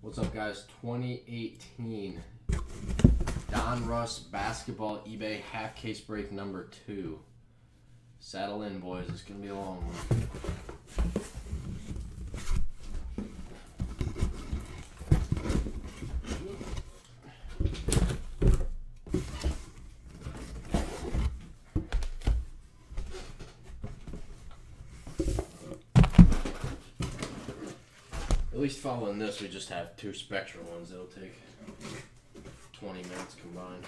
What's up, guys? 2018 Donruss Basketball eBay half case break number two. Saddle in, boys. It's gonna be a long one. Following this, we just have two spectral ones. It'll take 20 minutes combined.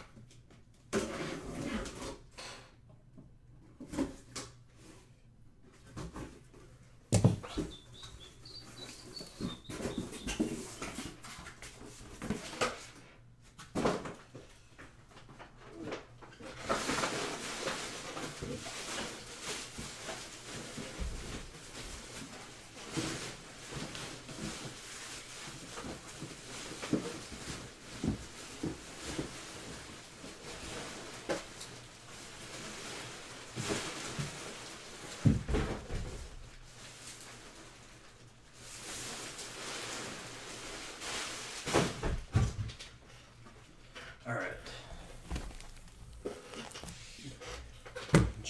All right.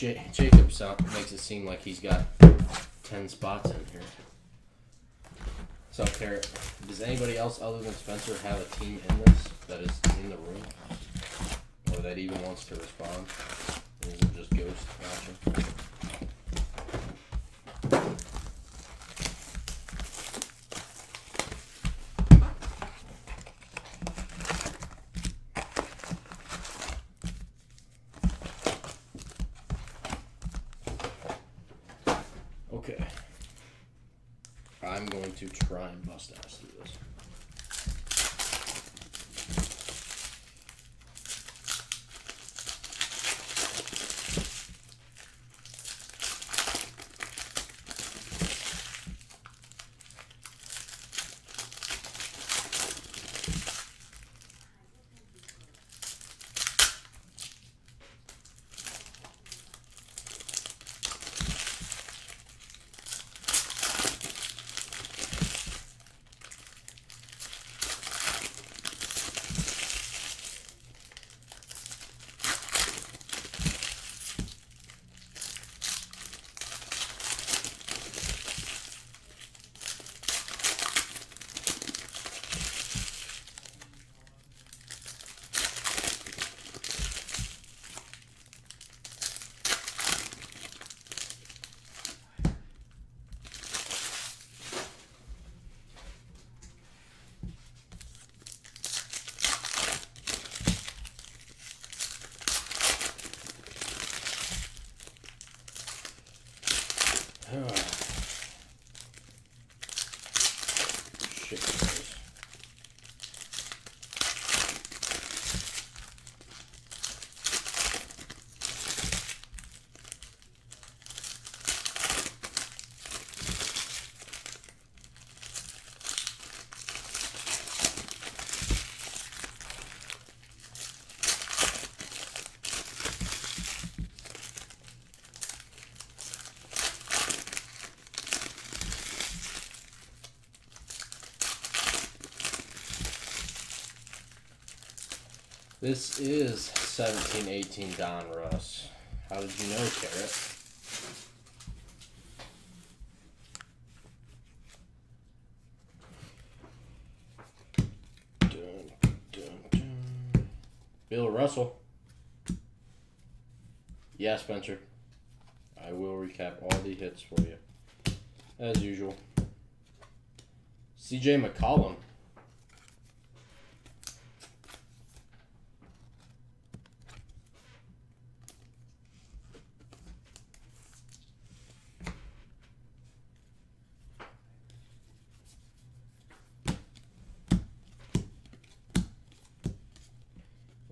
J- Jacob sound, makes it seem like he's got 10 spots in here. So, Carrot, does anybody else other than Spencer have a team in this that is in the room? Or that even wants to respond? Or is it just ghost watching? Okay. I'm going to try and bust through this. Shit. guys. This is 1718 Donruss. How did you know, Carrot? Dun, dun, dun. Bill Russell. Yeah, Spencer. I will recap all the hits for you. As usual. CJ McCollum.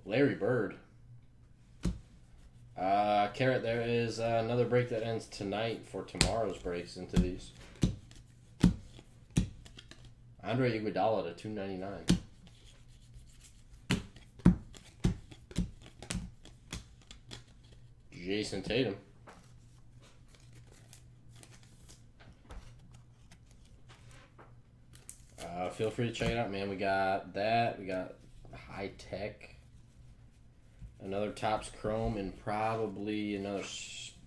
Larry Bird. Uh, Carrot, there is uh, another break that ends tonight for tomorrow's breaks into these. Andre Iguodala to two ninety nine. Jayson Tatum. Uh, feel free to check it out, man. We got that. We got high tech. Another Topps Chrome and probably another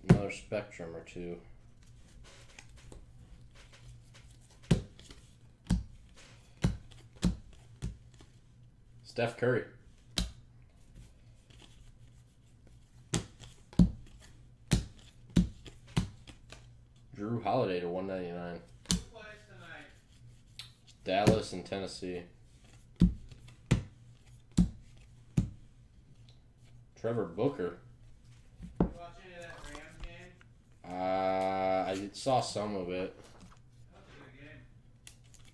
another spectrum or two. Steph Curry. Jrue Holiday to one ninety nine. Who plays tonight? Dallas and Tennessee. Trevor Booker. You watch any of that Rams game? Uh, I saw some of it.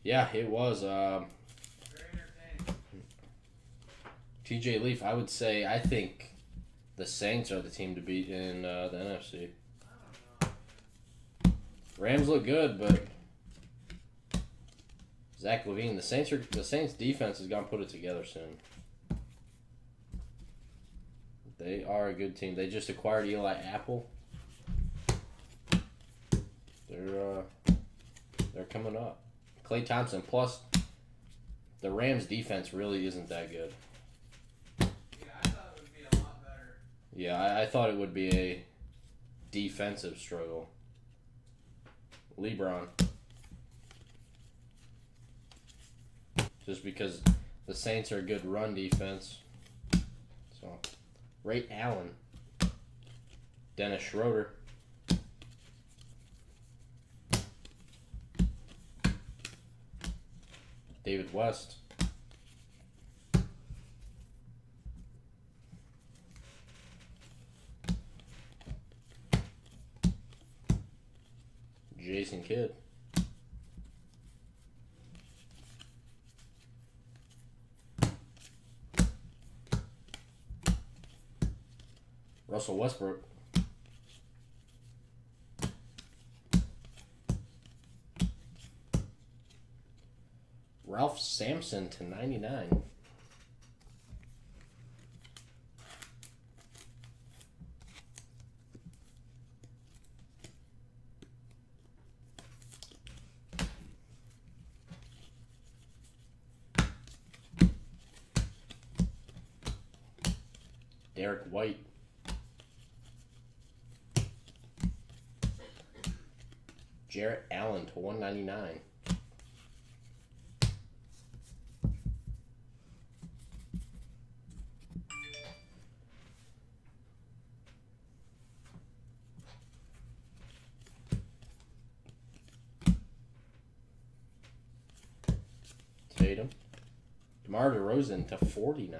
Yeah, it was. Um, TJ Leaf, I would say, I think the Saints are the team to beat in uh, the NFC. Rams look good, but Zach LaVine, the Saints are the Saints defense is gonna put it together soon. They are a good team. They just acquired Eli Apple. They're uh, they're coming up. Klay Thompson plus the Rams defense really isn't that good. Yeah, I thought it would be a lot better. Yeah, I, I thought it would be a defensive struggle. LeBron. Just because the Saints are a good run defense. So, Ray Allen. Dennis Schroeder. David West. Jason Kidd. Russell Westbrook. Ralph Sampson to 99. Derrick White. Jarrett Allen to 199. Tatum. DeMar DeRozan to 49.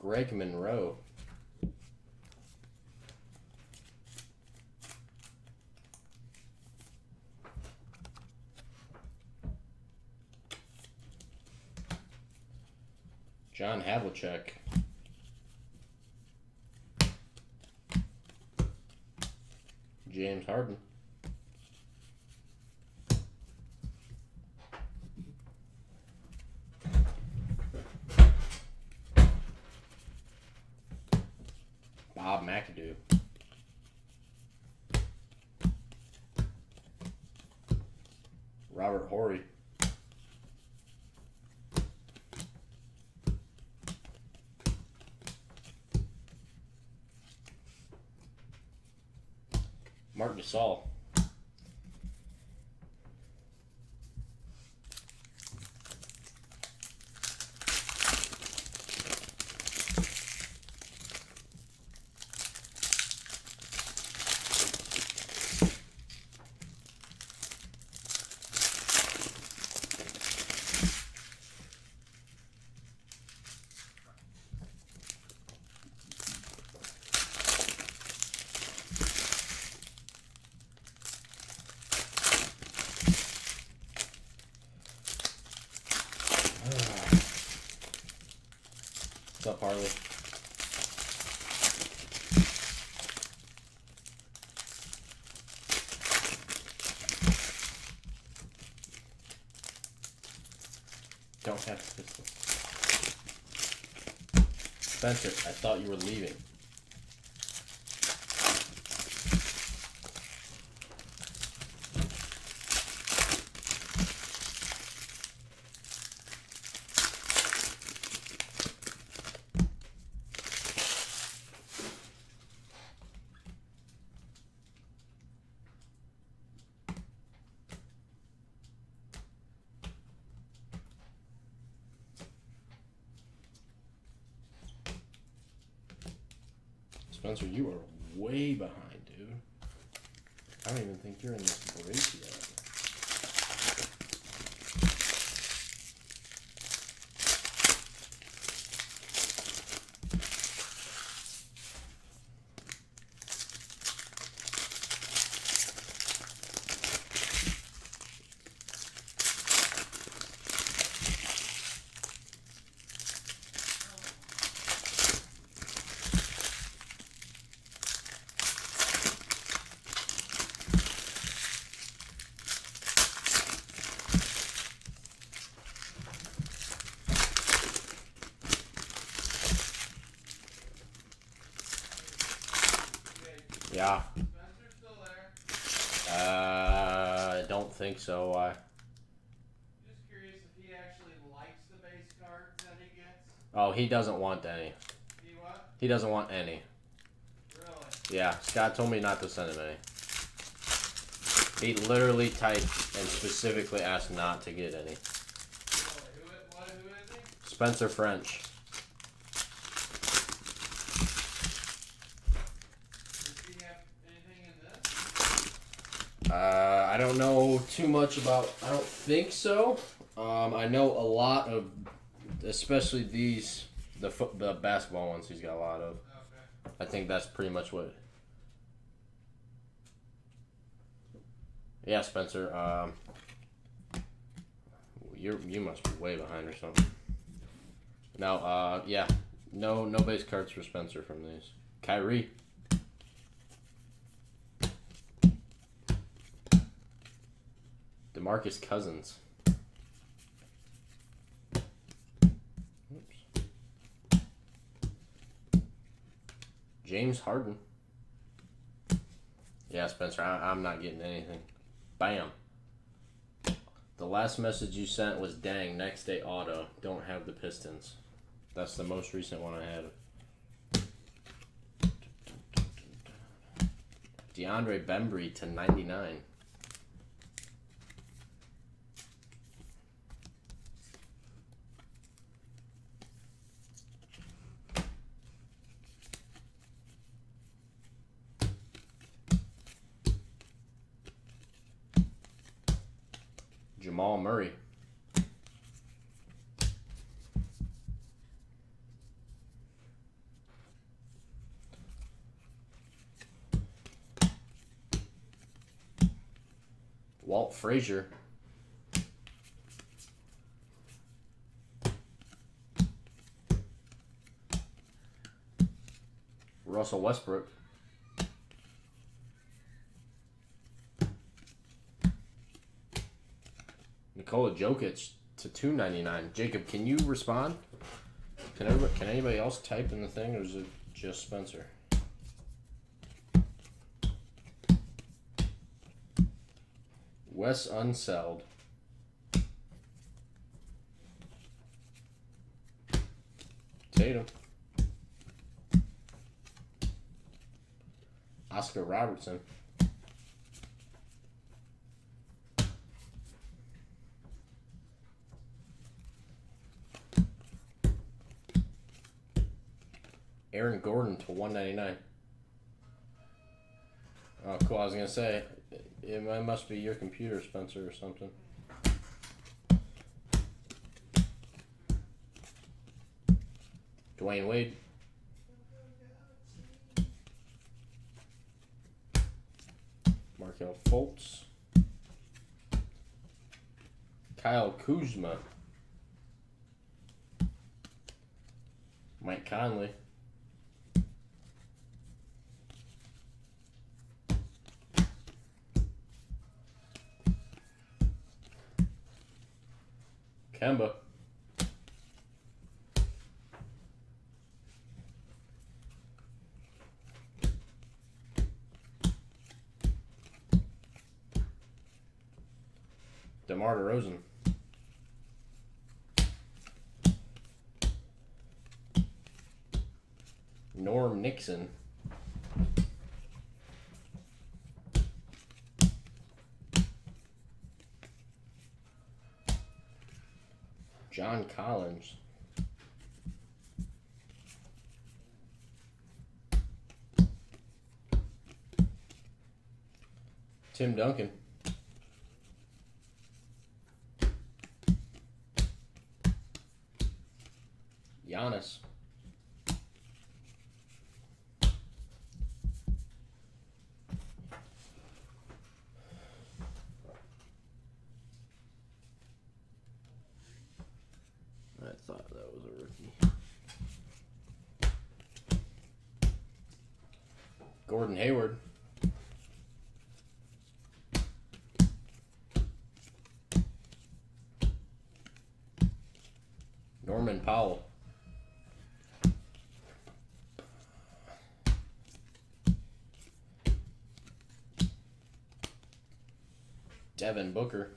Greg Monroe. John Havlicek. James Harden. Mark don't have Spencer, I thought you were leaving. Think so. Why? Just curious if he actually likes the base cards that he gets. Oh, he doesn't want any. He what? He doesn't want any. Really? Yeah, Scott told me not to send him any. He literally typed and specifically asked not to get any. Really? Who, what, who? Spencer French. Does he have anything in this? Uh, I don't know too much about. I don't think so. Um, I know a lot of, especially these, the the basketball ones. He's got a lot of. I think that's pretty much what. Yeah, Spencer. Um, you you must be way behind or something. No, uh, yeah, no no base cards for Spencer from these. Kyrie. DeMarcus Cousins. Oops. James Harden. Yeah, Spencer, I, I'm not getting anything. Bam. The last message you sent was dang, next day auto. Don't have the Pistons. That's the most recent one I had. DeAndre Bembry to 99. Murray. Walt Frazier. Russell Westbrook. Nikola Jokic to two ninety nine. Jacob, can you respond? Can everybody, can anybody else type in the thing, or is it just Spencer? Wes Unseld. Tatum. Oscar Robertson. Aaron Gordon to 199. Oh, cool. I was going to say, it, must be your computer, Spencer, or something. Dwyane Wade. Markelle Fultz. Kyle Kuzma. Mike Conley. Kemba. DeMar DeRozan. Norm Nixon. Tim Duncan. Giannis. I thought that was a rookie. Gordon Hayward. Norman Powell. Devin Booker.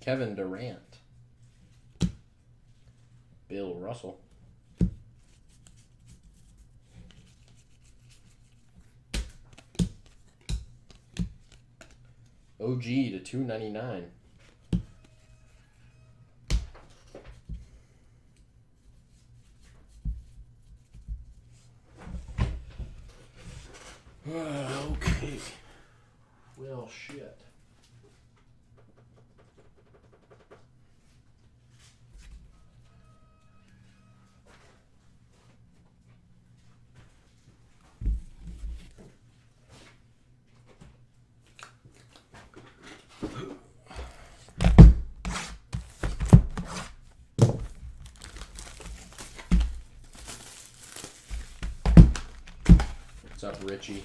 Kevin Durant. Bill Russell. OG to 299. okay. Well, shit. What's up, Richie?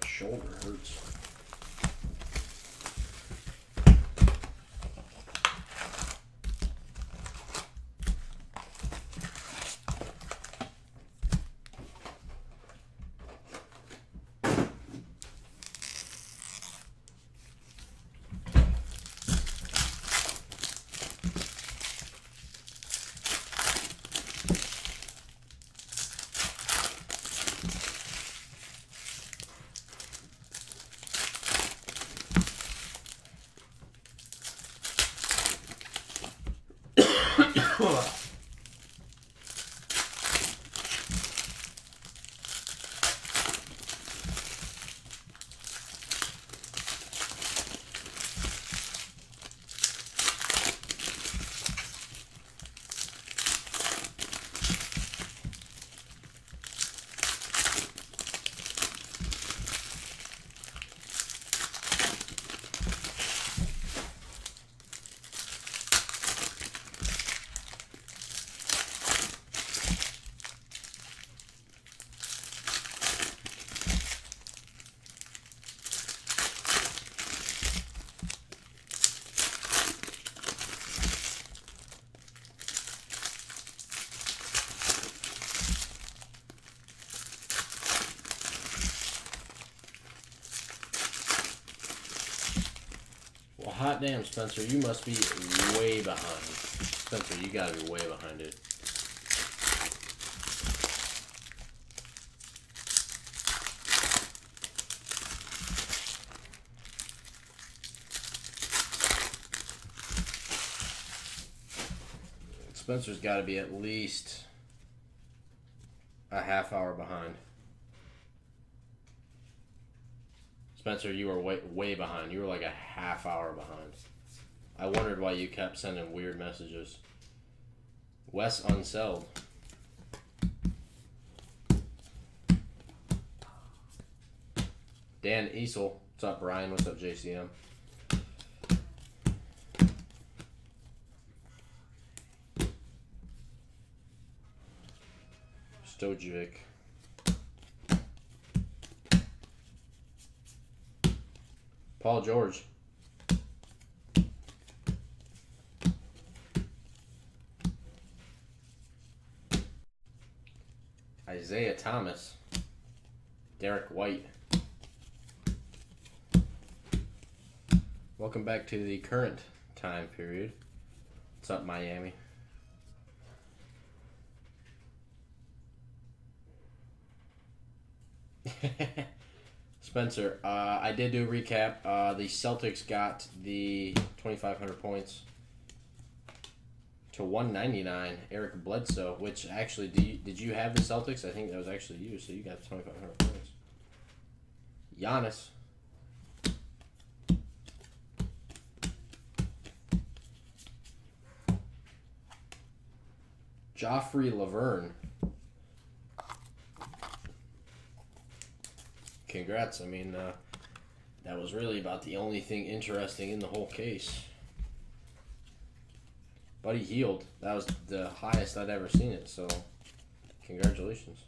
My shoulder hurts. Well, hot damn, Spencer, you must be way behind. Spencer, you gotta be way behind it. Spencer's got to be at least a half hour behind. Spencer, you were way way behind. You were like a half hour behind. I wondered why you kept sending weird messages. Wes Unseld. Dan Issel. What's up, Brian? What's up, JCM? Stojovic. Paul George. Isaiah Thomas. Derrick White. Welcome back to the current time period. What's up, Miami? Spencer, uh, I did do a recap. Uh, the Celtics got the 2,500 points to 199. Eric Bledsoe, which actually, do you, did you have the Celtics? I think that was actually you, so you got 2,500 points. Giannis. Joffrey Lauvergne. Congrats. I mean, uh, that was really about the only thing interesting in the whole case. Buddy Hield. That was the highest I'd ever seen it, so congratulations.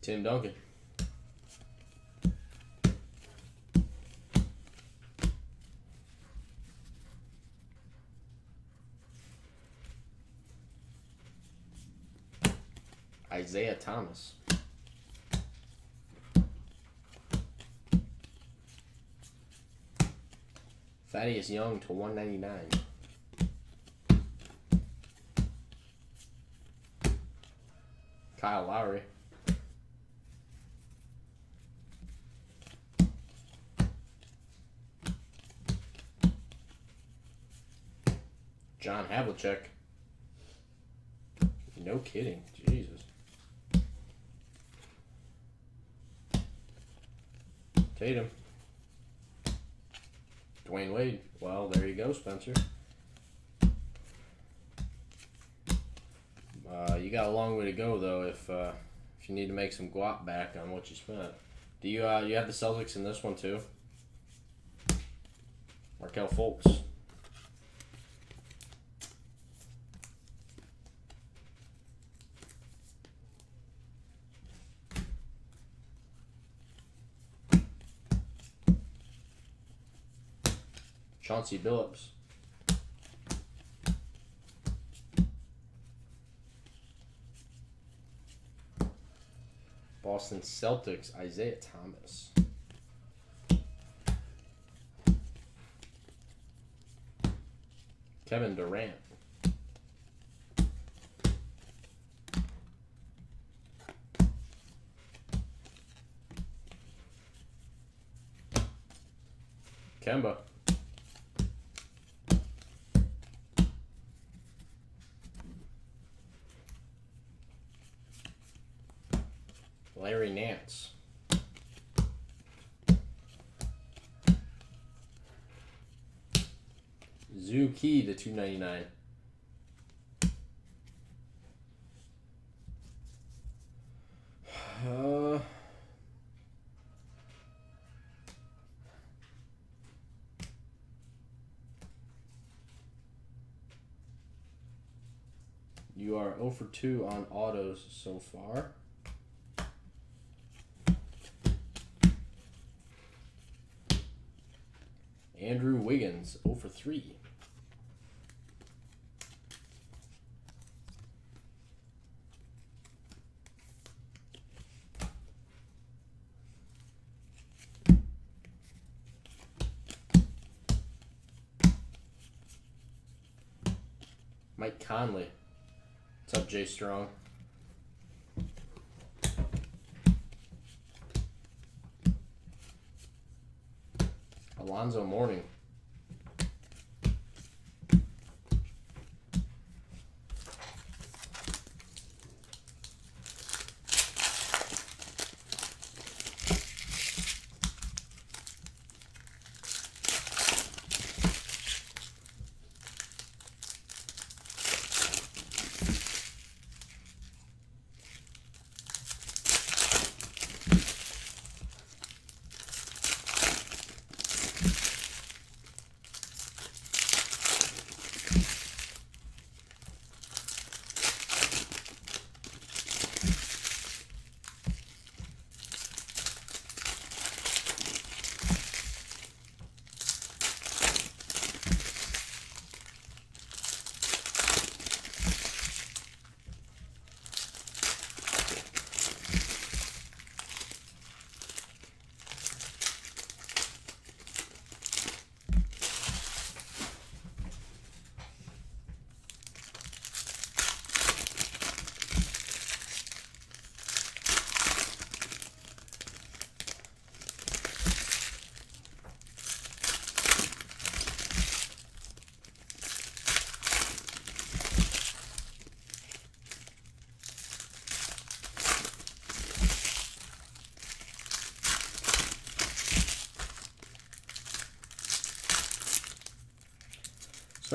Tim Duncan. Isaiah Thomas. Thaddeus Young to 199. Kyle Lowry. John Havlicek. No kidding. Jesus. Tatum. Dwyane Wade. Well, there you go, Spencer. Uh, you got a long way to go though. If uh, if you need to make some guap back on what you spent, do you uh, you have the Celtics in this one too? Markelle Fultz. Chauncey Billups. Boston Celtics, Isaiah Thomas. Kevin Durant. Kemba. Larry Nance. Key to 299. Uh, you are 0 for 2 on autos so far. Andrew Wiggins, 0 for 3. Mike Conley. What's up, Jay Strong? Alonzo Mourning.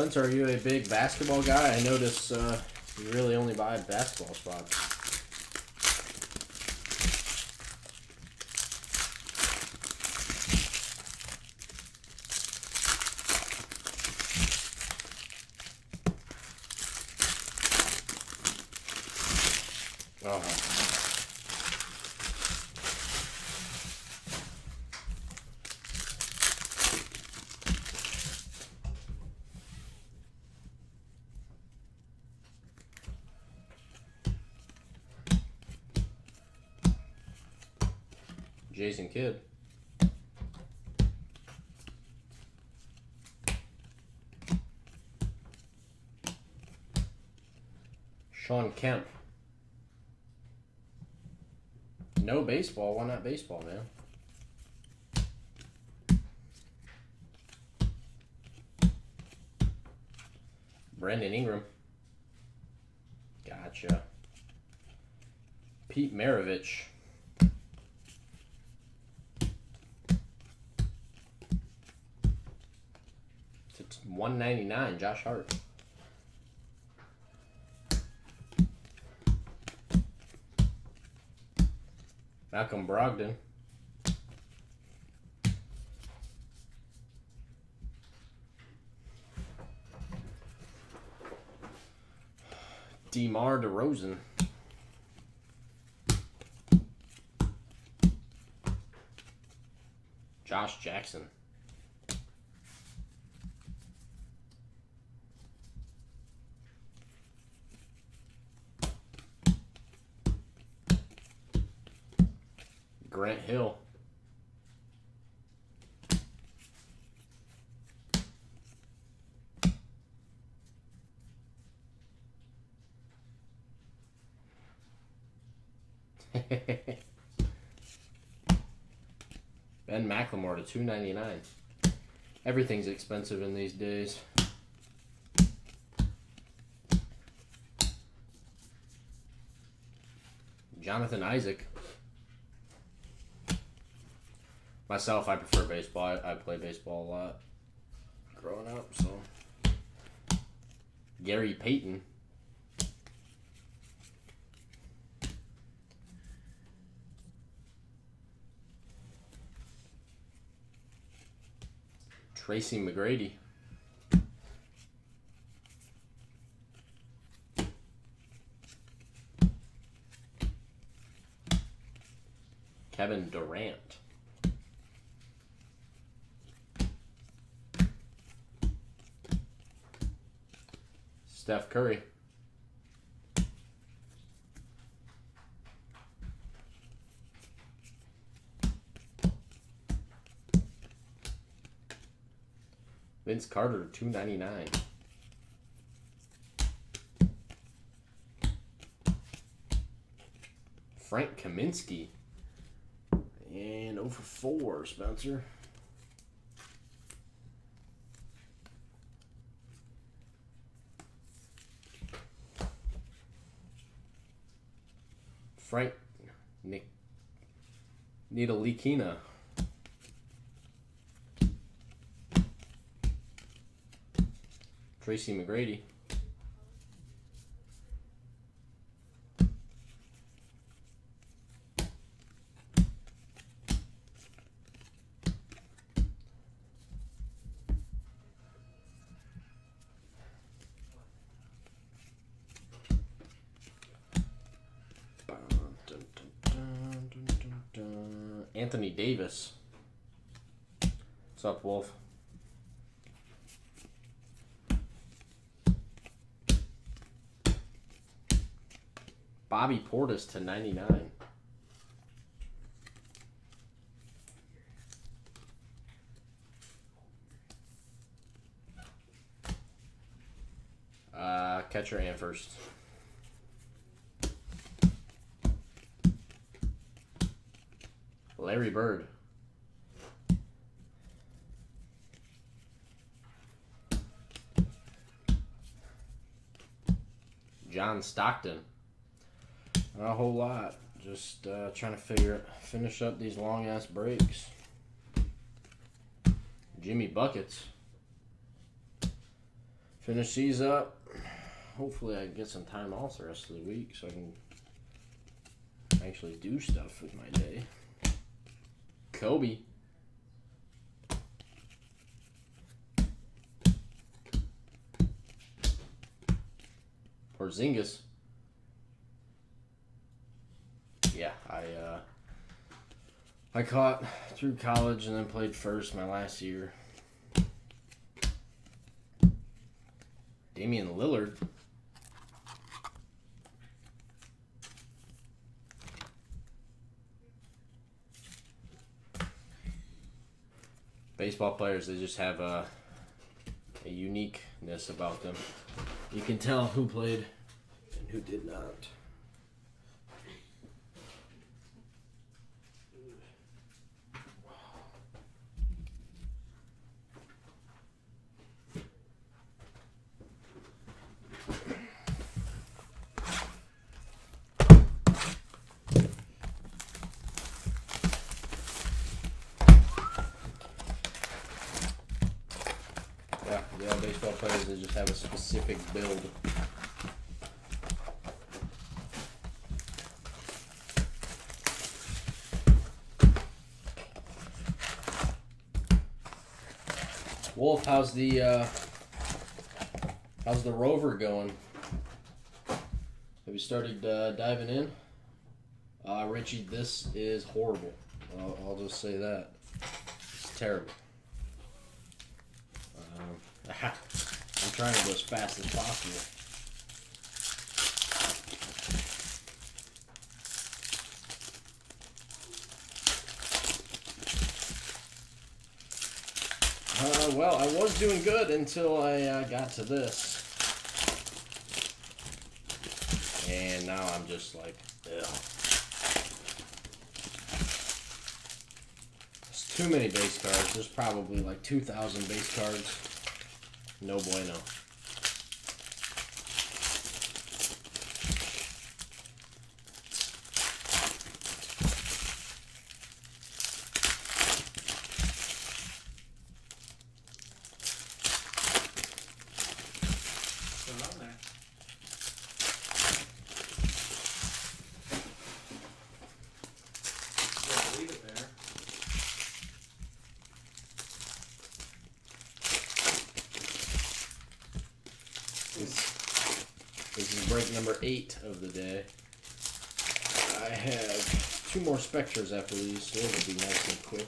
Spencer, are you a big basketball guy? I notice uh, you really only buy basketball spots. Oh. Jason Kidd. Shawn Kemp. No baseball. Why not baseball, man? Brandon Ingram. Gotcha. Pete Maravich. To 199, Josh Hart. Malcolm Brogdon. DeMar DeRozan. Josh Jackson. Grant Hill. ben McLemore to two ninety nine. Everything's expensive in these days. Jonathan Isaac. Myself, I prefer baseball. I, I play baseball a lot growing up, so. Gary Payton. Tracy McGrady. Kevin Durant. Steph Curry. Vince Carter, two ninety nine. Frank Kaminsky. And oh over four, Spencer. Frank Nick Nita Likina. Tracy McGrady. Anthony Davis. What's up, Wolf? Bobby Portis to 99. Uh, catcher and first. Larry Bird. John Stockton. Not a whole lot. Just uh, trying to figure finish up these long ass breaks. Jimmy Buckets. Finish these up. Hopefully, I get some time off the rest of the week so I can actually do stuff with my day. Kobe. Porzingis. Yeah, I uh, I caught through college and then played first my last year. Damian Lillard. Baseball players, they just have a, a uniqueness about them. You can tell who played and who did not. Yeah, yeah, baseball players they just have a specific build. Wolf, how's the uh, how's the rover going? Have you started uh, diving in? Uh, Richie, this is horrible. I'll, I'll just say that. It's terrible. Um, I'm trying to go as fast as possible. Uh, well, I was doing good until I uh, got to this. And now I'm just like, ugh. There's too many base cards. There's probably like 2,000 base cards. No bueno. Still on there. Just leave it there. This, this is break number of the day. I have two more specters after these, so it'll be nice and quick.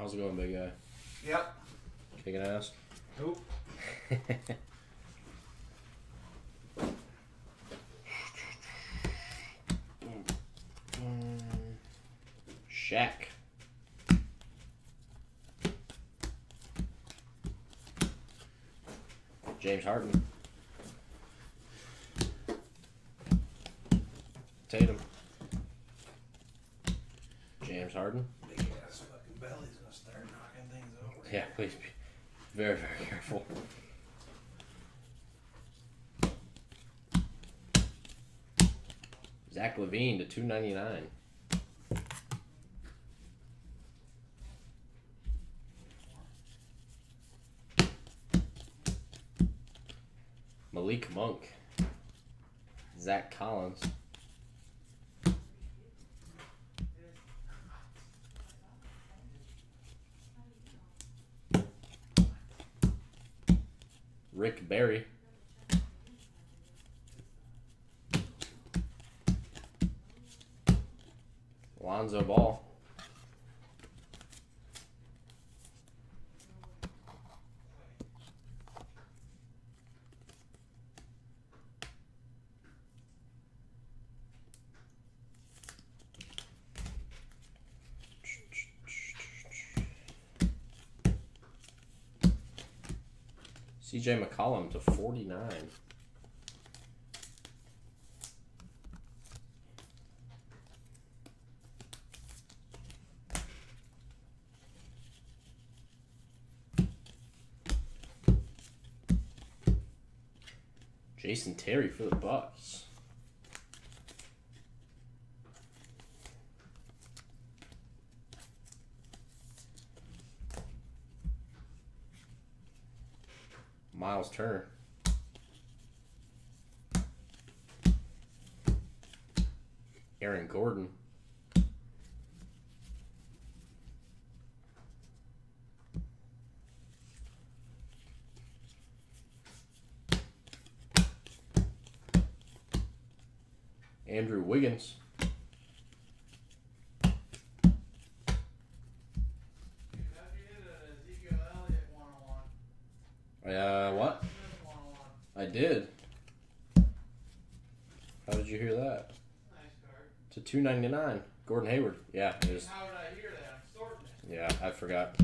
How's it going, big guy? Yep. Kicking ass? Nope. Shaq. James Harden. Tatum. James Harden. Big ass fucking belly's gonna start knocking things over. Yeah, please be very, very careful. Zach LaVine to two ninety nine. Malik Monk. Zach Collins. Rick Barry. Lonzo Ball. CJ McCollum to 49. Jason Terry for the Bucks. Turner. Aaron Gordon. Andrew Wiggins. How'd uh, you hit an Ezekiel Elliott one on one? Uh, what? Smith one did. How did you hear that? Nice card. To two ninety nine. Gordon Hayward. Yeah, it is. How did I hear that? I'm sorting it. Yeah, I forgot.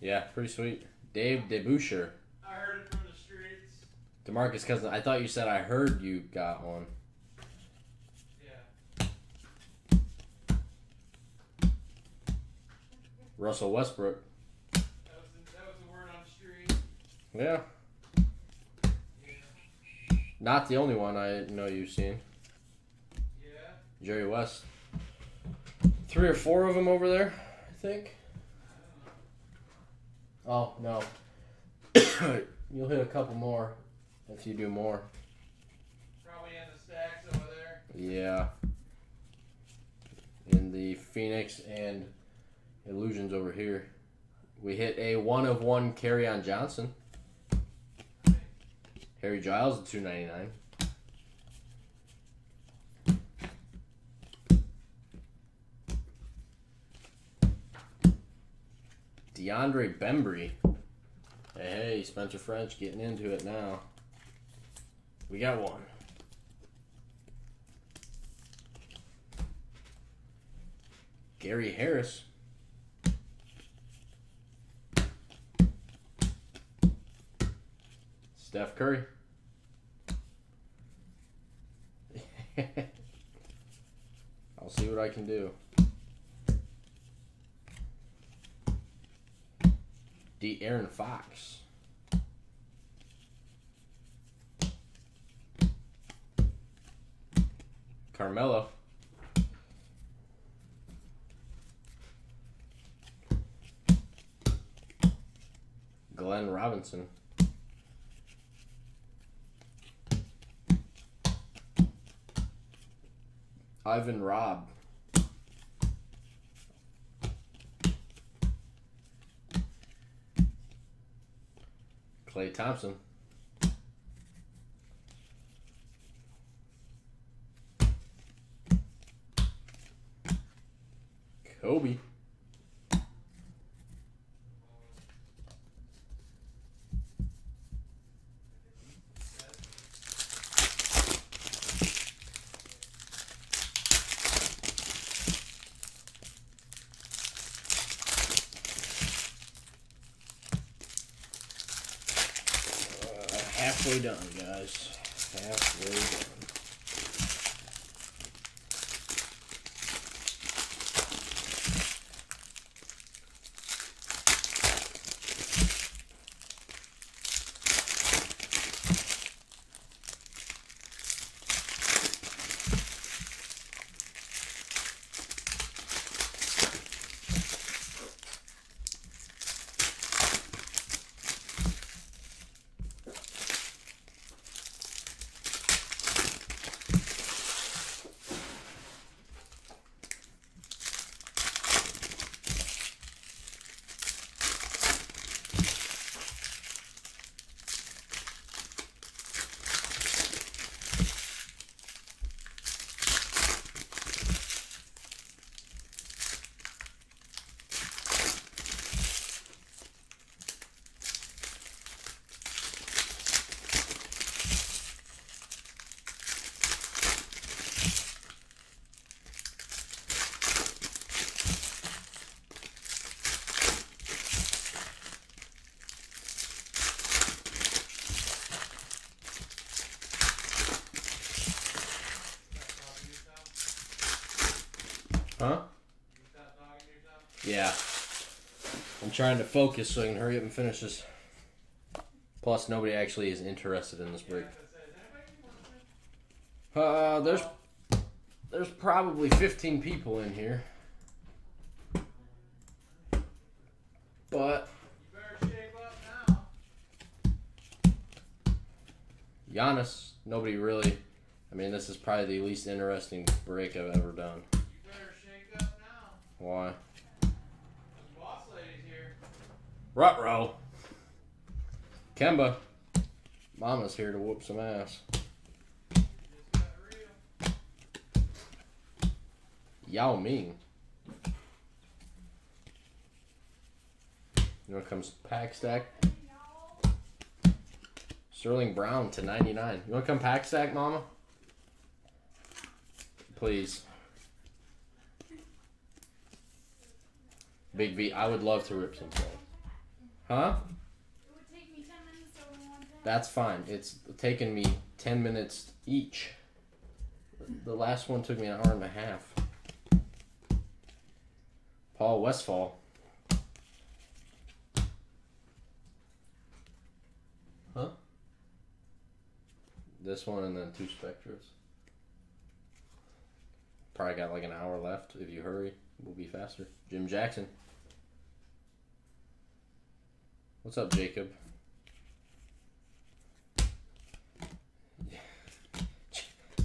Yeah, pretty sweet. Dave DeBusschere. I heard it from the streets. DeMarcus Cousins. I thought you said I heard you got one. Yeah. Russell Westbrook. Yeah. Not the only one I know you've seen. Yeah. Jerry West. Three or four of them over there, I think. Oh, no. You'll hit a couple more if you do more. Probably in the stacks over there. Yeah. In the Phoenix and Illusions over here. We hit a one of one carry on Johnson. Harry Giles at two ninety nine. DeAndre Bembry. Hey, hey, Spencer French getting into it now. We got one. Gary Harris. Steph Curry. I'll see what I can do. D. Aaron Fox. Carmelo. Glenn Robinson. Ivan Rabb. Klay Thompson. Kobe. Yeah. I'm trying to focus so I can hurry up and finish this. Plus, nobody actually is interested in this break. Uh, there's there's probably 15 people in here. But. Giannis, nobody really. I mean, this is probably the least interesting break I've ever done. You better shake up now. Why? The boss lady's here. Rutro. Kemba. Mama's here to whoop some ass. Yao Ming. You know comes pack stack? Sterling Brown to 99. You want to come pack stack, Mama? Please. Big V, I would love to rip some. Huh? It would take me 10 minutes to open one thing. That's fine. It's taken me 10 minutes each. The last one took me an hour and a half. Paul Westphal. Huh? This one and then two Spectras. Probably got like an hour left. If you hurry, we'll be faster. Jim Jackson. What's up, Jacob?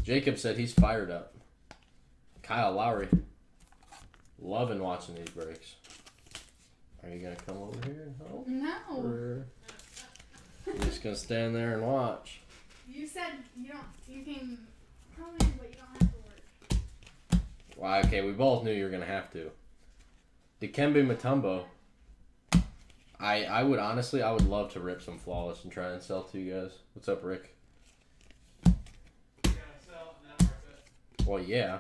Jacob said he's fired up. Kyle Lowry. Loving watching these breaks. Are you gonna come over here and help? No. Or you just gonna stand there and watch? You said you don't. You can come in, but you don't have to work. Well, okay, we both knew you were gonna have to. Dikembe Mutombo. I I would honestly I would love to rip some flawless and try and sell to you guys. What's up, Rick? Well, yeah.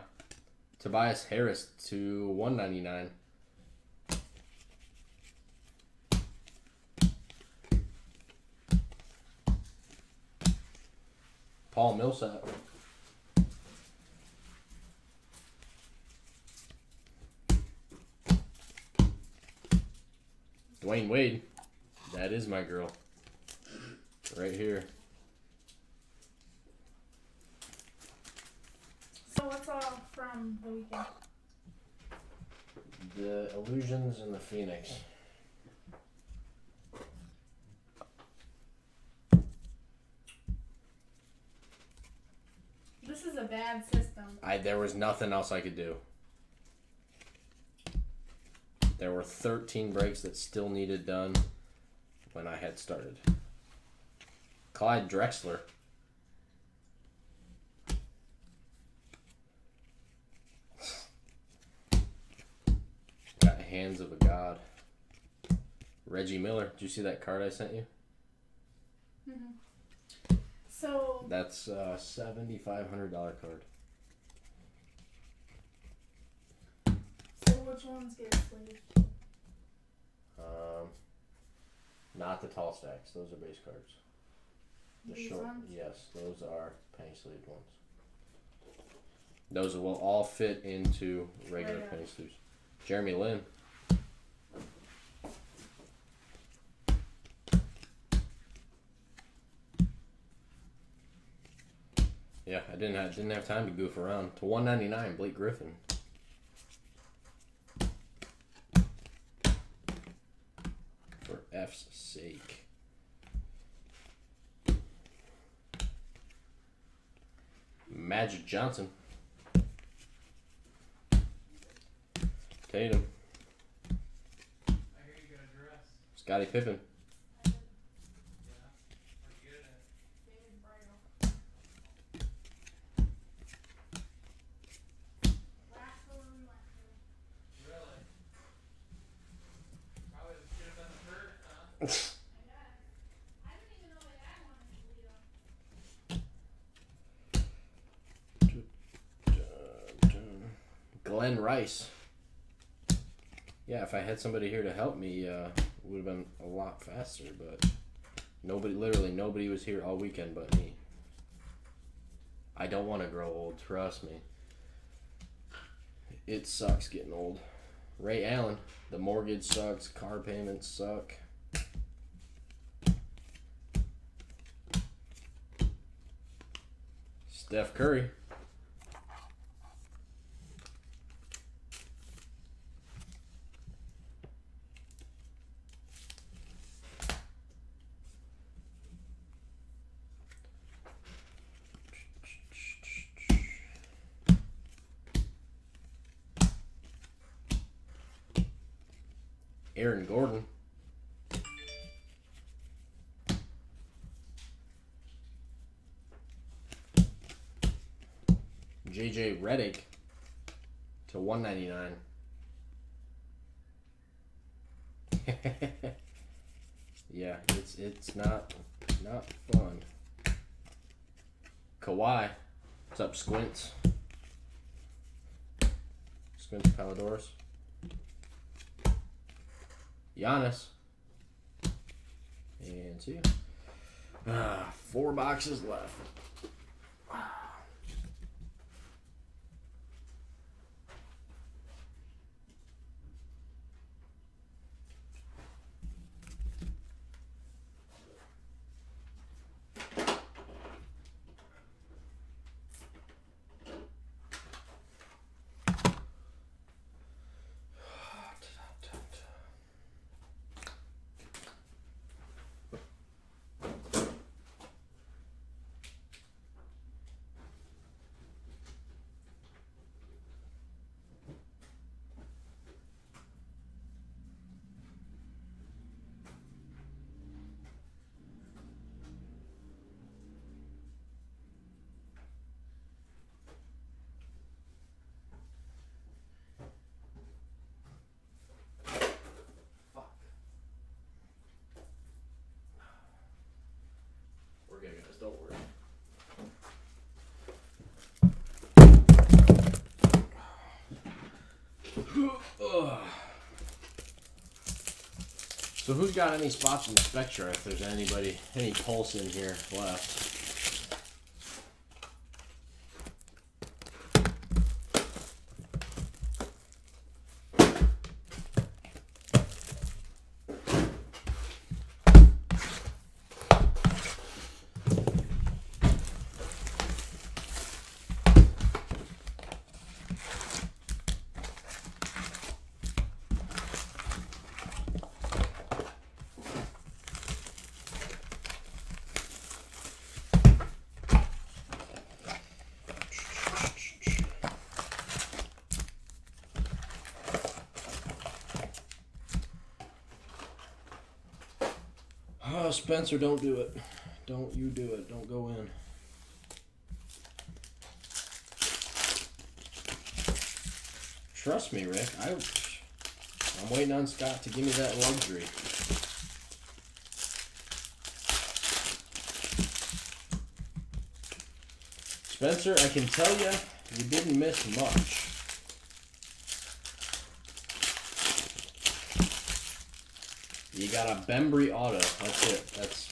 Tobias Harris to one ninety nine. Paul Millsap. Dwyane Wade. That is my girl. Right here. So what's all from the weekend? The Illusions and the Phoenix. This is a bad system. I there was nothing else I could do. There were 13 breaks that still needed done when I had started. Clyde Drexler. Got hands of a god. Reggie Miller. Did you see that card I sent you? So That's a $7,500 card. so which ones get sleeved? Um, not the tall stacks. Those are base cards. The These short, ones? yes, those are penny sleeved ones. Those will all fit into regular Right. penny sleeves. Jeremy Lin. Didn't have didn't have time to goof around. To one ninety nine, Blake Griffin. For F's sake. Magic Johnson. Tatum. I hear you got a dress. Scottie Pippen. Yeah. Where'd you get it at? David Bridal. Last one we went to. Really? Probably should have been the first, huh? I guess. I didn't even know they had one in Toledo. Glen Rice. Yeah, if I had somebody here to help me, uh, would have been a lot faster, but nobody, literally nobody was here all weekend but me. I don't want to grow old, trust me. It sucks getting old. Ray Allen, the mortgage sucks, car payments suck. Steph Curry. Aaron Gordon. JJ Redick to 199. yeah, it's it's not not fun. Kawhi. What's up, Squints? Squints Palledorous. Giannis. And see. Ah, four boxes left. We're good, guys. Don't worry. Ugh. So who's got any spots in the spectra? If there's anybody, any pulse in here left? Spencer, don't do it. Don't you do it. Don't go in. Trust me, Rick. I, I'm waiting on Scott to give me that luxury. Spencer, I can tell you, you didn't miss much. You got a Bembry auto. That's it. That's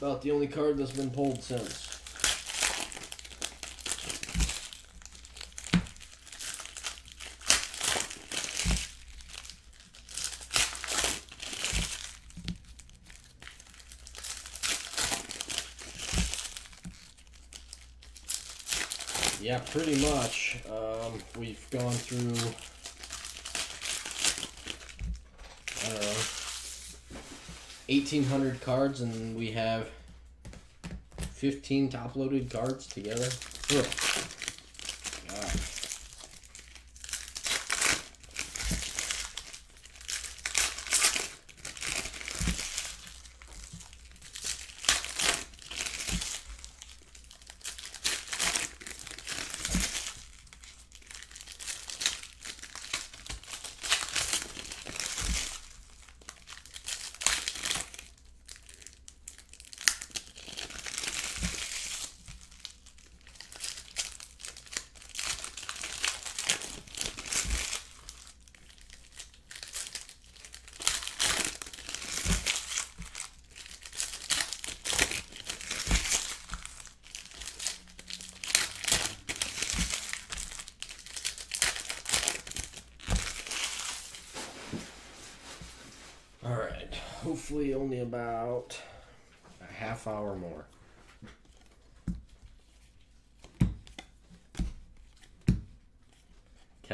about the only card that's been pulled since. Yeah, pretty much. Um, we've gone through I don't know, 1,800 cards, and we have 15 top loaded cards together. Ugh.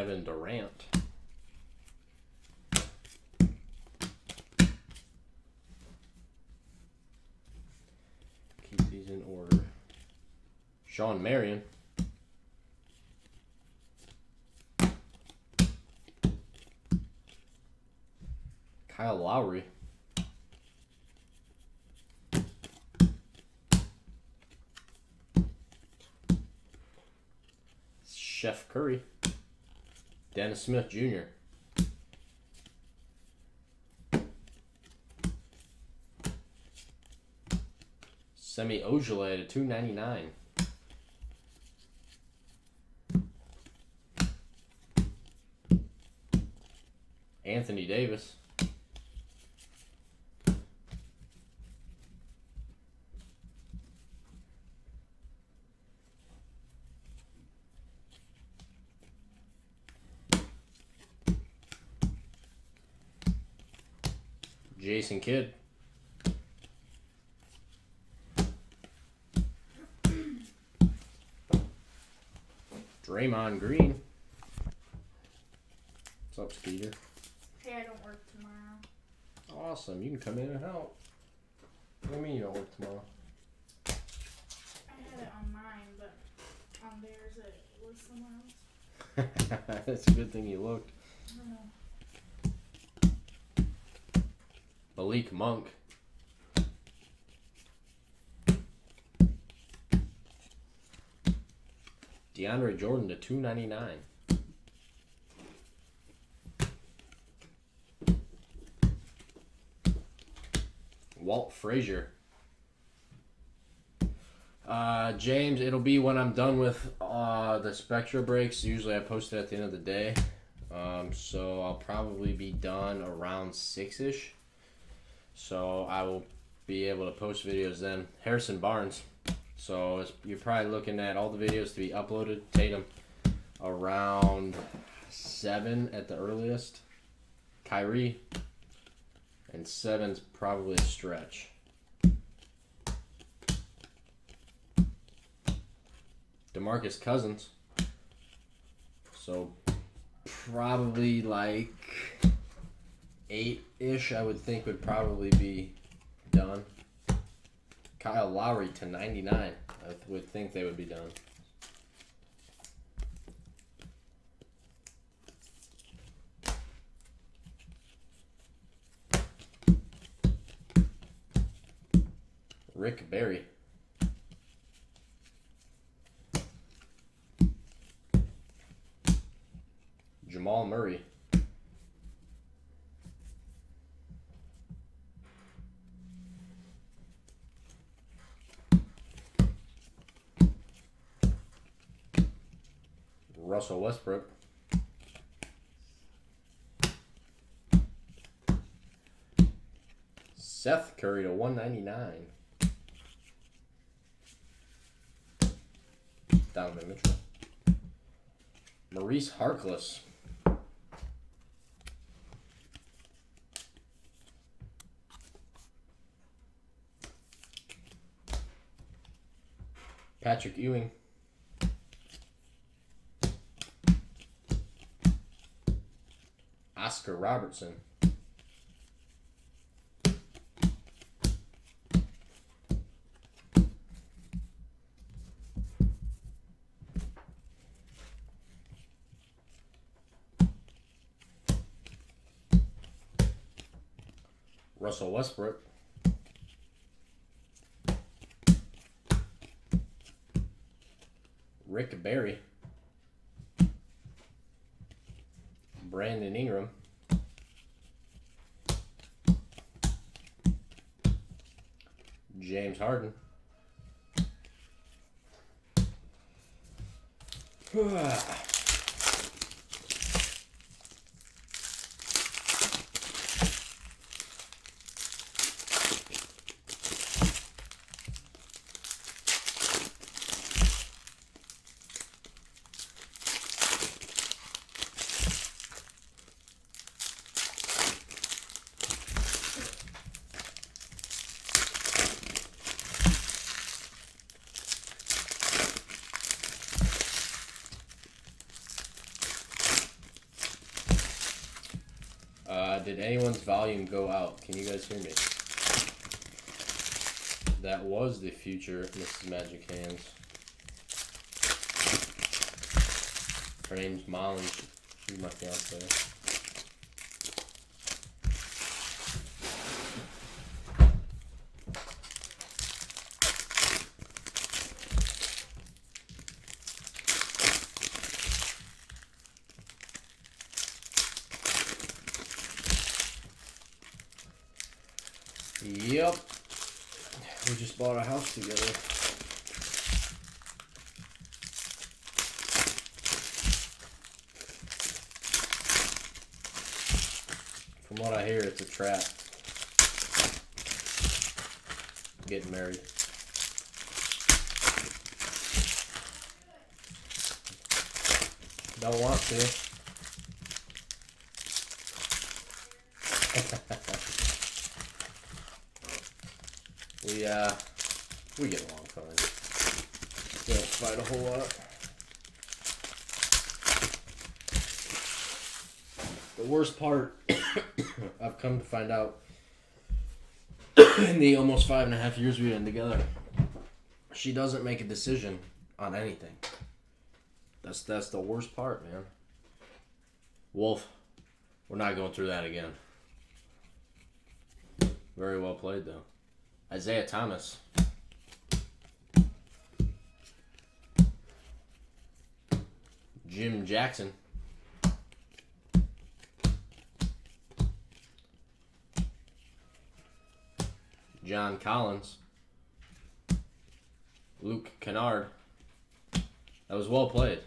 Kevin Durant. Keep these in order. Shawn Marion. Kyle Lowry. Chef Curry. Dennis Smith Jr. Semi Ojeleye at two ninety nine. Anthony Davis. Kidd. Draymond Green. What's up, Skeeter? Hey, I don't work tomorrow. Awesome. You can come in and help. What do you mean you don't work tomorrow? I had it on mine, but on theirs it was somewhere else. That's a good thing you looked. I don't know. Malik Monk. DeAndre Jordan to two ninety nine. Walt Frazier. Uh, James, it'll be when I'm done with uh, the Spectra breaks. Usually I post it at the end of the day. Um, so I'll probably be done around six ish. So I will be able to post videos then. Harrison Barnes. So you're probably looking at all the videos to be uploaded. Tatum around seven at the earliest. Kyrie and seven's probably a stretch. DeMarcus Cousins. So probably like eight ish, I would think would probably be done. Kyle Lowry to 99. I would think they would be done. Rick Barry. Jamal Murray. Russell Westbrook. Seth Curry to 199. Donovan Mitchell. Maurice Harkless. Patrick Ewing. Oscar Robertson. Russell Westbrook. Rick Barry. Did anyone's volume go out? Can you guys hear me? That was the future Mrs. Magic Hands. Her name's Molly. She's my fiance. Yep. We bought a house together. From what I hear, it's a trap. Getting married. Don't want to. We uh we get along fine. Don't fight a whole lot. The worst part I've come to find out in the almost five and a half years we've been together, she doesn't make a decision on anything. That's that's the worst part, man. Wolf, we're not going through that again. Very well played though. Isaiah Thomas. Jim Jackson. John Collins. Luke Kennard. That was well played.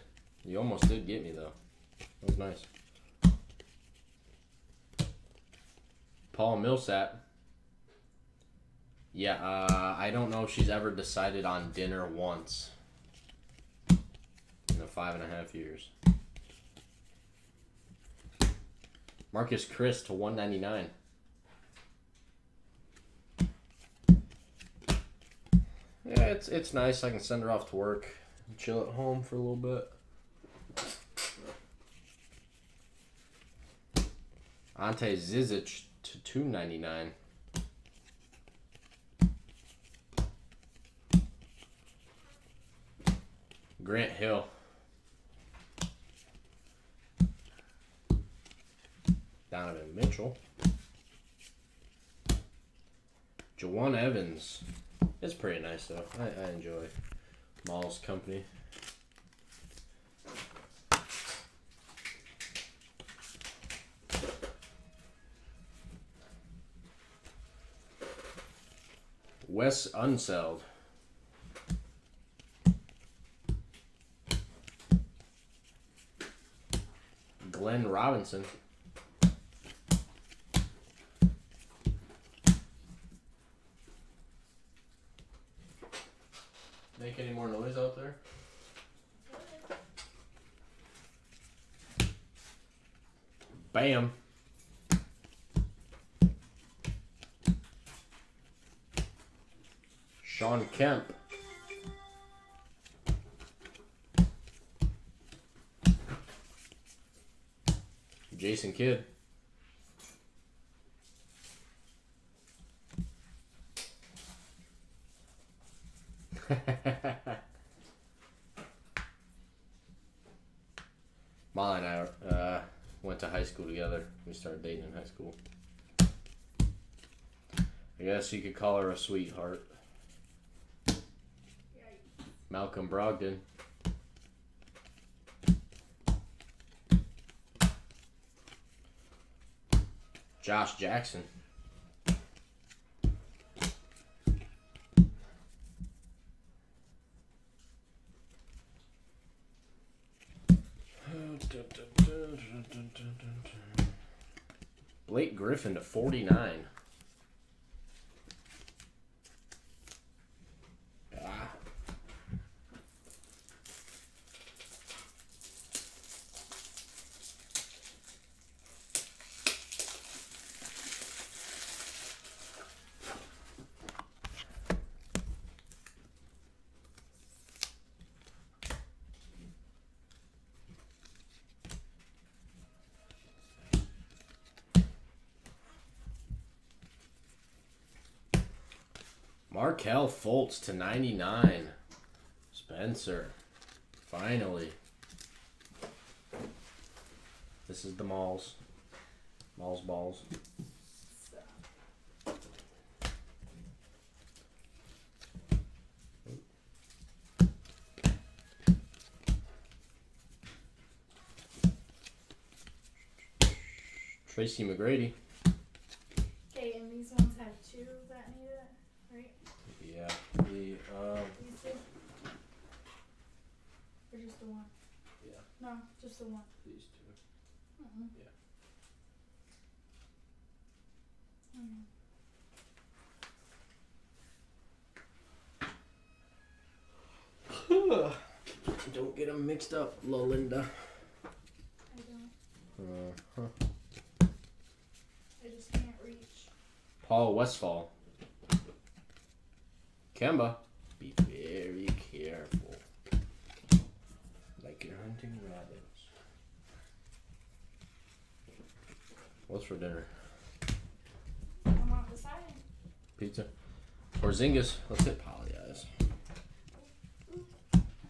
You almost did get me though. That was nice. Paul Millsap. Yeah, uh, I don't know if she's ever decided on dinner once in the five and a half years. Marquese Chriss to 199. Yeah, it's it's nice. I can send her off to work chill at home for a little bit. Ante Zizic to 299. Grant Hill. Donovan Mitchell. Jawun Evans. It's pretty nice though. I, I enjoy Maul's company. Wes Unseld. Glenn Robinson. Make any more noise out there? Bam. Shawn Kemp. Jason Kidd. Molly and I uh, went to high school together. We started dating in high school. I guess you could call her a sweetheart. Malcolm Brogdon. Josh Jackson. Blake Griffin to 49. Markelle Fultz to 99. Spencer. Finally. This is the malls. Malls balls. Tracy McGrady. okay, and these ones have two that need it? Yeah. The um These two? Or just the one? Yeah. No, just the one. these two. Mm-hmm. Yeah. Mm. Don't get them mixed up, Lolinda. I don't. Uh-huh. I just can't reach. Paul Westphal. Kemba. Be very careful. Like you're hunting rabbits. What's for dinner? I'm not deciding. Pizza. Or Zingas. Let's hit Polly Eyes.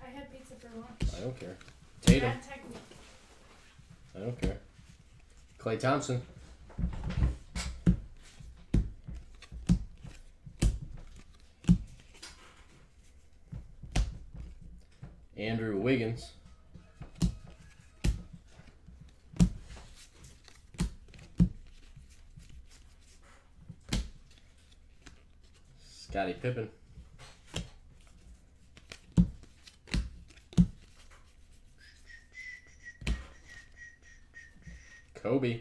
I had pizza for lunch. I don't care. Tatum. I don't care. Klay Thompson. Andrew Wiggins. Scottie Pippen. Kobe.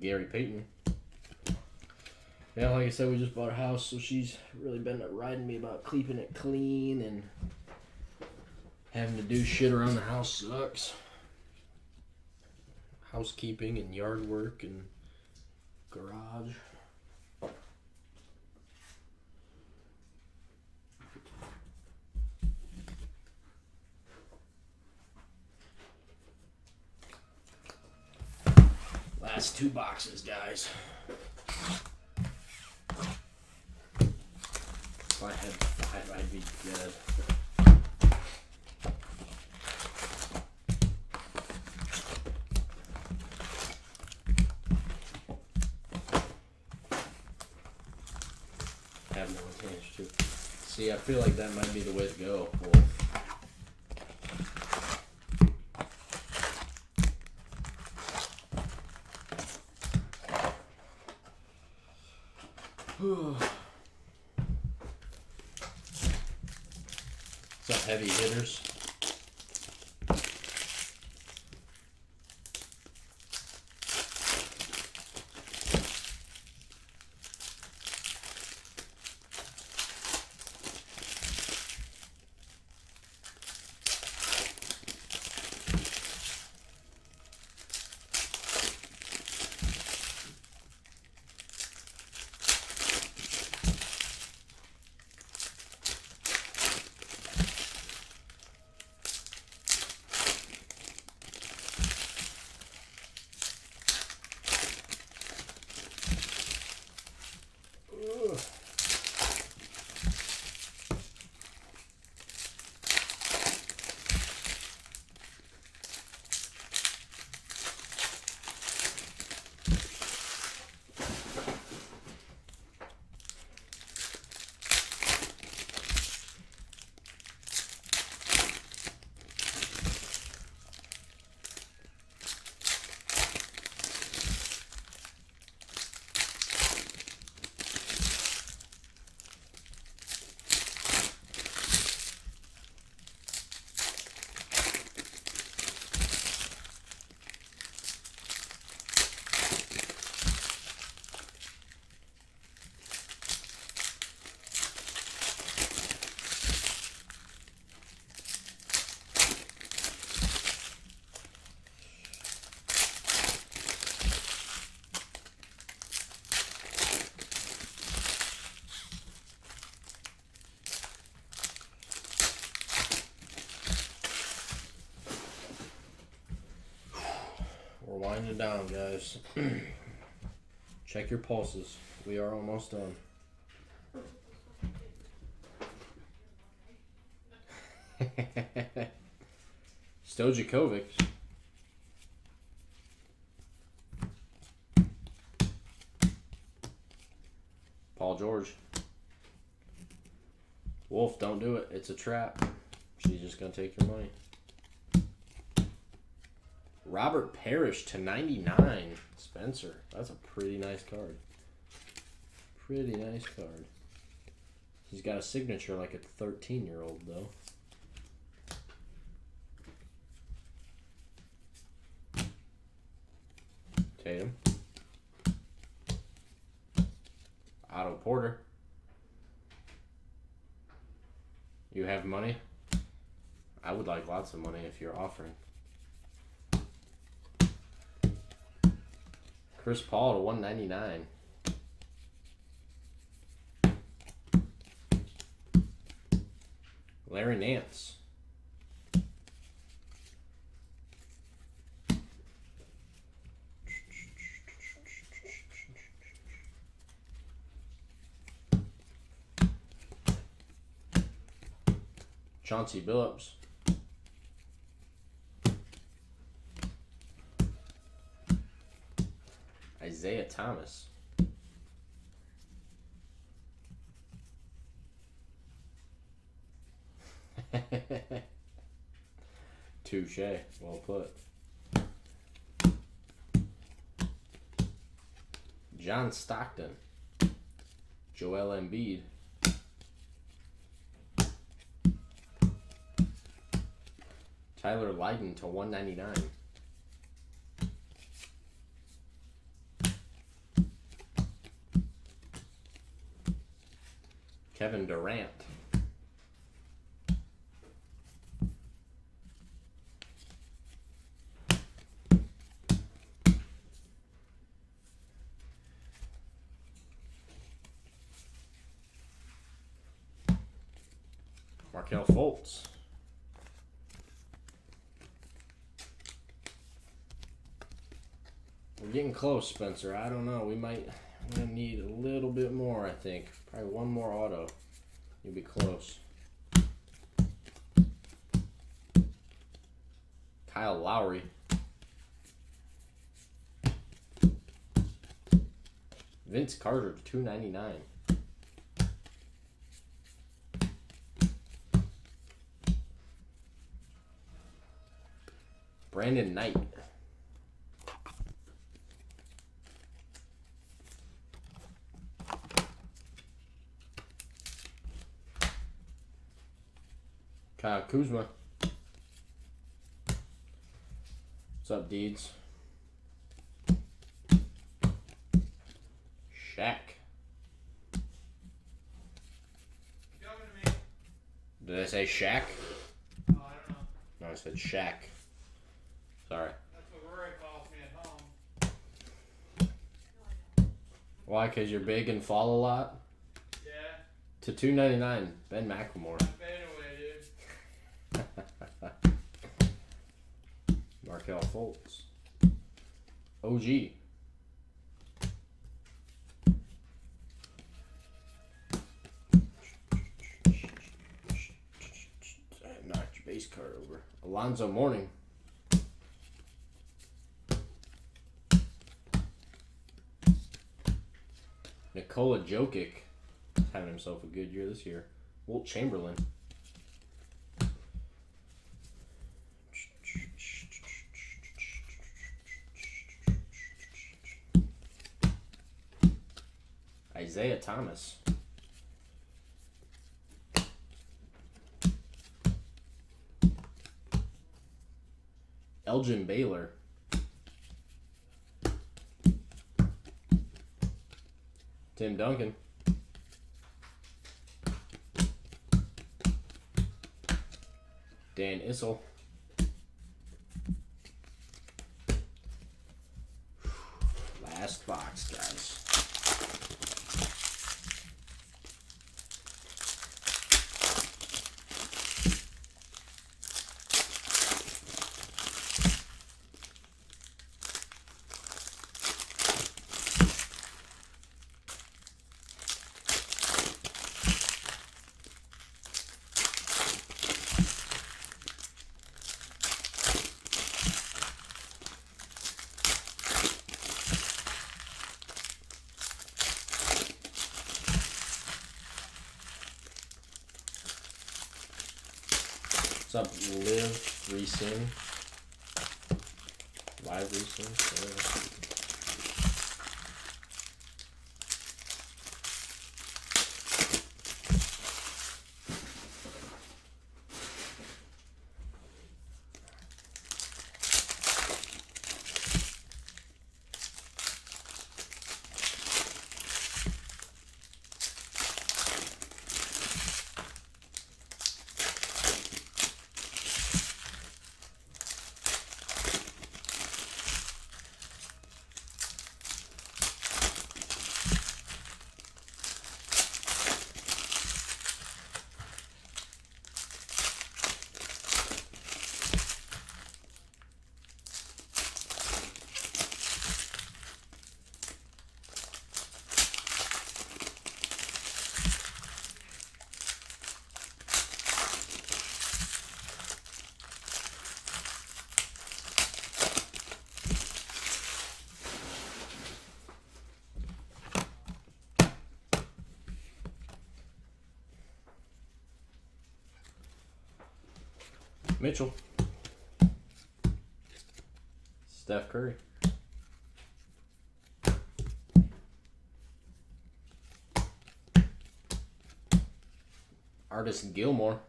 Gary Payton. Yeah, like I said, we just bought a house, so she's really been riding me about keeping it clean and having to do shit around the house sucks. Housekeeping and yard work and garage. Last two boxes, guys. I I'd be dead. Have no advantage too. See, I feel like that might be the way to go. Down, guys. Check your pulses. We are almost done. Stojakovic. Paul George. Wolf, don't do it. It's a trap. She's just gonna take your money. Robert Parish to 99. Spencer. That's a pretty nice card. Pretty nice card. He's got a signature like a 13 year old, though. Tatum. Otto Porter. You have money? I would like lots of money if you're offering. Chris Paul to 199. Larry Nance. Chauncey Billups. Isaiah Thomas. Touche. Well put. John Stockton. Joel Embiid. Tyler Lydon to 199. Kevin Durant. Markelle Fultz. We're getting close, Spencer. I don't know. We might we're gonna need a little bit more, I think. Probably one more auto. You'll be close. Kyle Lowry. Vince Carter, two ninety nine. Brandon Knight. Kyle Kuzma. What's up, Deeds? Shaq. Did I say Shaq? Oh, I don't know. No, I said Shaq. Sorry. That's what Rory calls me at home. Why? Cause you're big and fall a lot. Yeah, To two ninety nine, Ben McLemore. Markelle Fultz. OG. Knocked your base card over. Alonzo Mourning. Nikola Jokic having himself a good year this year. Walt Chamberlain. Isaiah Thomas. Elgin Baylor. Tim Duncan. Dan Issel. Last box, guys. What's up, Live Resim? Live Resim? Mitchell. Steph Curry. Artis Gilmore.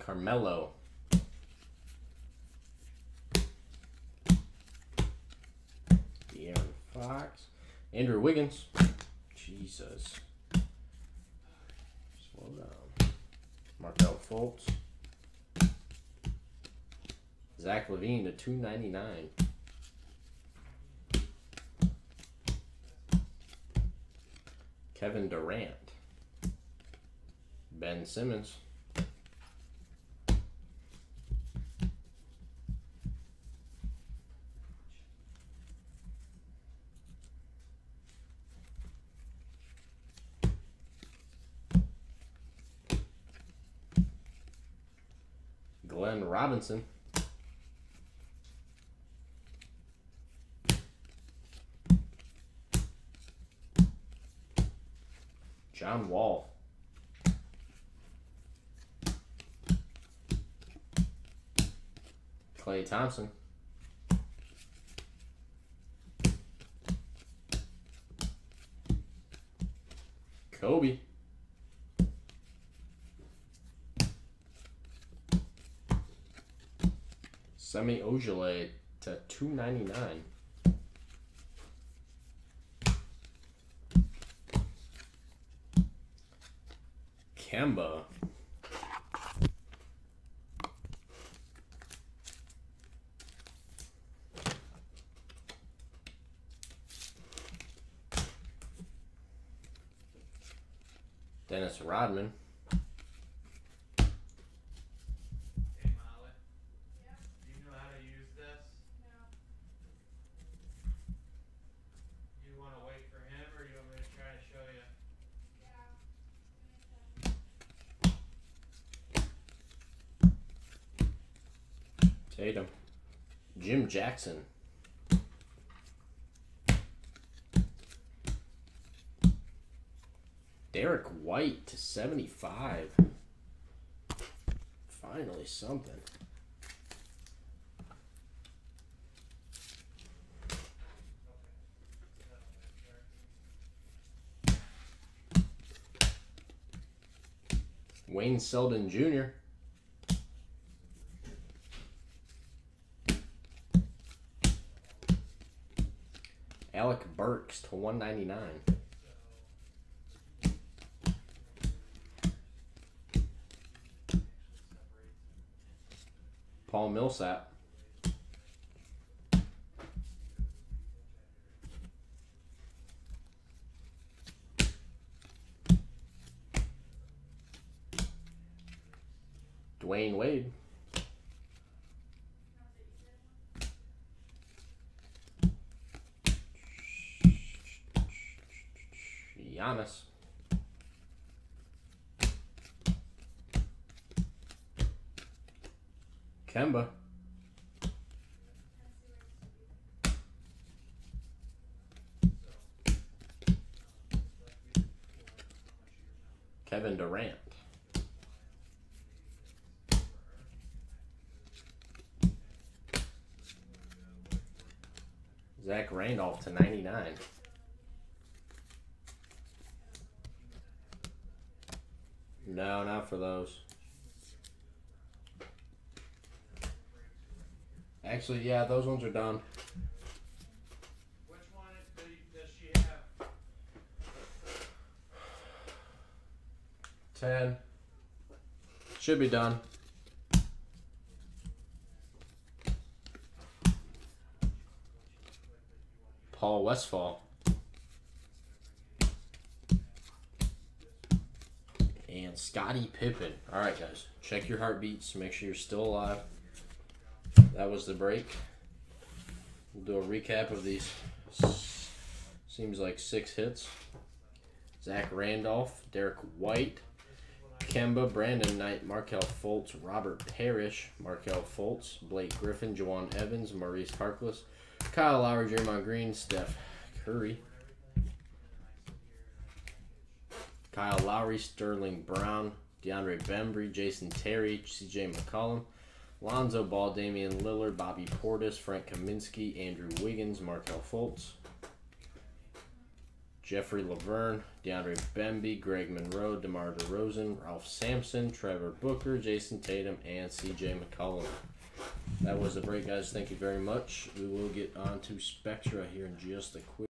Carmelo. De'Aaron Fox. Andrew Wiggins. Jesus. Slow down. Markelle Fultz. Zach LaVine to 299. Kevin Durant. Ben Simmons. Robinson. John Wall. Klay Thompson. Kobe. Semi Ojeleye to two ninety nine. Kemba. Dennis Rodman. Hey Molly. Do you know how to use this? You want to wait for him, or you want me to try to show you? Tatum. Jim Jackson. Derrick White to 75. Finally, something. Wayne Selden Jr. To 199. Paul Millsap. Dwyane Wade. Giannis. Kemba. Kevin Durant. Zach Randolph to 99. No, not for those. Actually, yeah, those ones are done. Which one does she have? 10. Should be done. Paul Westphal. And Scottie Pippen. All right, guys. Check your heartbeats. Make sure you're still alive. That was the break. We'll do a recap of these. Seems like six hits. Zach Randolph, Derrick White, Kemba, Brandon Knight, Markelle Fultz, Robert Parish, Markelle Fultz, Blake Griffin, Jawun Evans, Maurice Harkless, Kyle Lowry, Draymond Green, Steph Curry, Kyle Lowry, Sterling Brown, DeAndre Bembry, Jason Terry, CJ McCollum, Lonzo Ball, Damian Lillard, Bobby Portis, Frank Kaminsky, Andrew Wiggins, Markelle Fultz, Joffrey Lauvergne, DeAndre Bembry, Greg Monroe, DeMar DeRozan, Ralph Sampson, Trevor Booker, Jayson Tatum, and CJ McCollum. That was the break, guys. Thank you very much. We will get on to Spectra here in just a quick.